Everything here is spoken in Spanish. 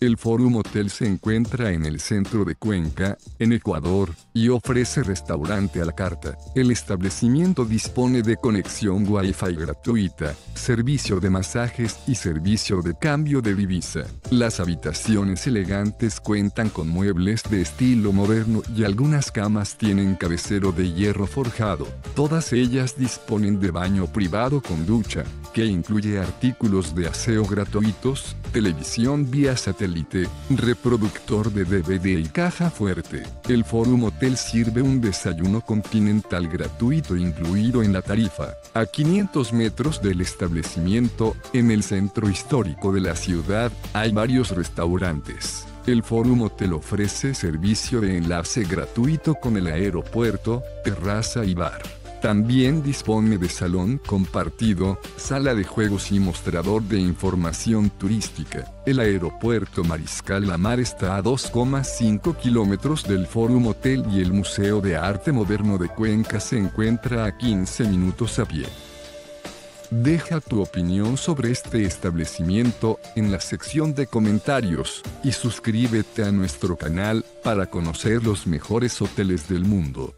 El Forum Hotel se encuentra en el centro de Cuenca, en Ecuador, y ofrece restaurante a la carta. El establecimiento dispone de conexión Wi-Fi gratuita, servicio de masajes y servicio de cambio de divisa. Las habitaciones elegantes cuentan con muebles de estilo moderno y algunas camas tienen cabecero de hierro forjado. Todas ellas disponen de baño privado con ducha, que incluye artículos de aseo gratuitos, televisión vía satélite, reproductor de DVD y caja fuerte. El Forum Hotel sirve un desayuno continental gratuito incluido en la tarifa. A 500 metros del establecimiento, en el centro histórico de la ciudad, hay varios restaurantes. El Forum Hotel ofrece servicio de enlace gratuito con el aeropuerto, terraza y bar. También dispone de salón compartido, sala de juegos y mostrador de información turística. El aeropuerto Mariscal Lamar está a 2,5 kilómetros del Forum Hotel y el Museo de Arte Moderno de Cuenca se encuentra a 15 minutos a pie. Deja tu opinión sobre este establecimiento en la sección de comentarios y suscríbete a nuestro canal para conocer los mejores hoteles del mundo.